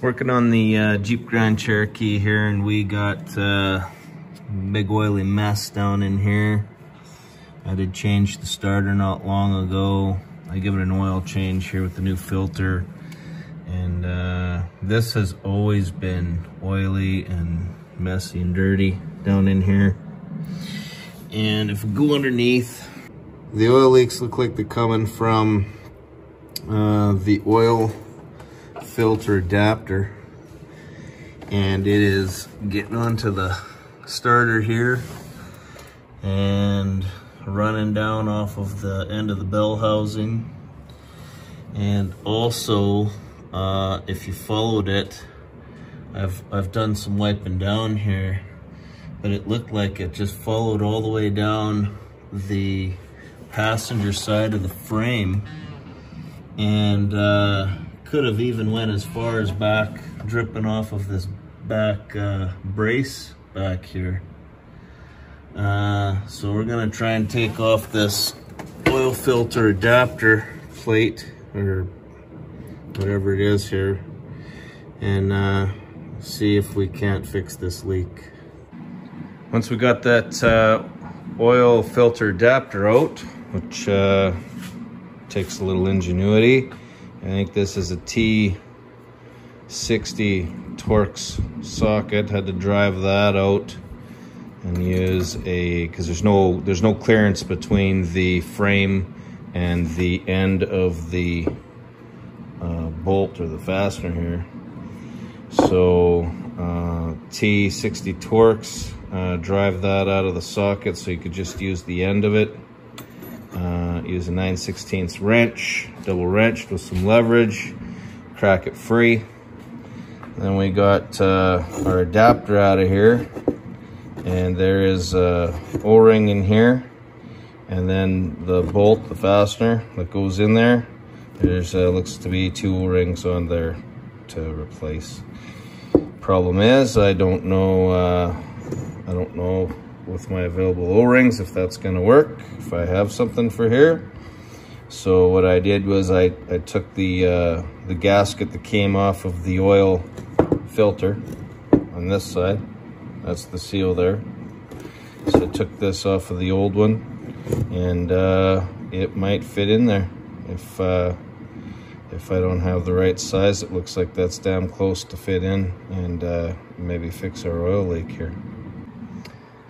Working on the uh, Jeep Grand Cherokee here and we got uh, big oily mess down in here. I did change the starter not long ago. I give it an oil change here with the new filter. And uh, this has always been oily and messy and dirty down in here. And if we go underneath, the oil leaks look like they're coming from uh, the oil filter adapter. And it is getting onto the starter here and running down off of the end of the bell housing. And also uh, if you followed it I've I've done some wiping down here but it looked like it just followed all the way down the passenger side of the frame. And uh, could have even went as far as back, dripping off of this back uh, brace back here. Uh, so we're gonna try and take off this oil filter adapter plate or whatever it is here and uh, see if we can't fix this leak. Once we got that uh, oil filter adapter out, which uh, takes a little ingenuity, I think this is a T60 Torx socket. Had to drive that out and use a because there's no there's no clearance between the frame and the end of the uh, bolt or the fastener here. So uh, T60 Torx, uh, drive that out of the socket so you could just use the end of it. Use a 9 16 wrench, double wrenched with some leverage, crack it free. Then we got uh, our adapter out of here. And there is a O-ring in here. And then the bolt, the fastener that goes in there. There's uh, looks to be two O-rings on there to replace. Problem is, I don't know, uh, I don't know with my available O-rings if that's gonna work, if I have something for here. So what I did was I, I took the, uh, the gasket that came off of the oil filter on this side. That's the seal there. So I took this off of the old one and uh, it might fit in there. If, uh, if I don't have the right size, it looks like that's damn close to fit in and uh, maybe fix our oil leak here.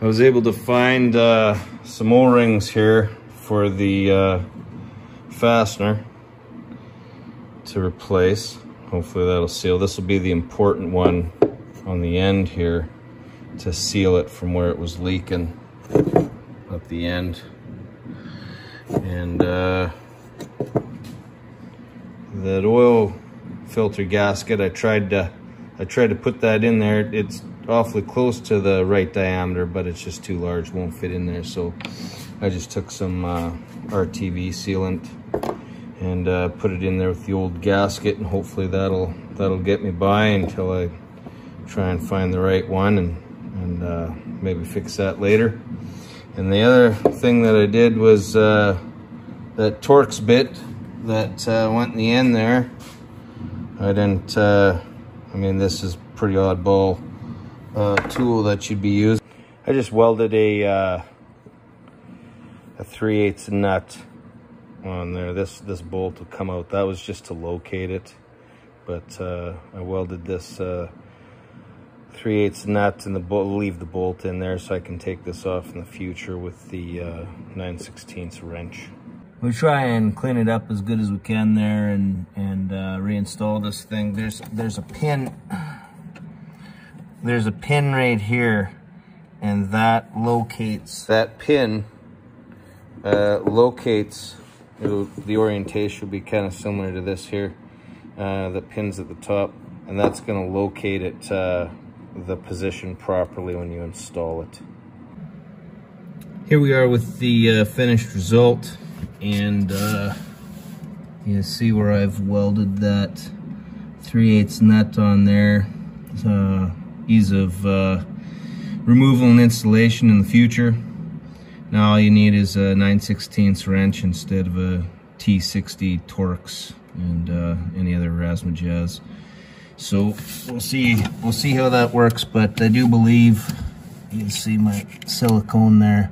I was able to find uh, some O-rings here for the uh, fastener to replace. Hopefully that'll seal. This will be the important one on the end here to seal it from where it was leaking up the end. And uh, that oil filter gasket, I tried to I tried to put that in there. It's awfully close to the right diameter, but it's just too large, won't fit in there. So I just took some uh, RTV sealant and uh, put it in there with the old gasket and hopefully that'll that'll get me by until I try and find the right one and, and uh, maybe fix that later. And the other thing that I did was uh, that Torx bit that uh, went in the end there. I didn't, uh, I mean, this is pretty oddball uh, tool that you'd be using. I just welded a uh, a 3 8 nut on there. This this bolt will come out. That was just to locate it, but uh, I welded this uh, 3 8 nut and the bolt. Leave the bolt in there so I can take this off in the future with the uh, 9 16 wrench. We try and clean it up as good as we can there and and uh, reinstall this thing. There's there's a pin there's a pin right here and that locates that pin uh, locates the orientation will be kind of similar to this here uh, the pins at the top and that's going to locate it uh, the position properly when you install it. Here we are with the uh, finished result and uh, you see where I've welded that 3 8 nut on there. Uh, ease of uh, removal and installation in the future. Now all you need is a 9 16 wrench instead of a T60 Torx and uh, any other Razmajazz. So we'll see we'll see how that works, but I do believe you can see my silicone there.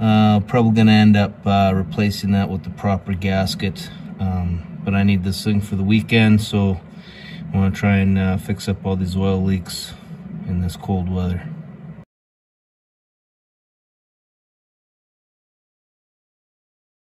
Uh, probably gonna end up uh, replacing that with the proper gasket. Um, but I need this thing for the weekend, so I wanna try and uh, fix up all these oil leaks in this cold weather.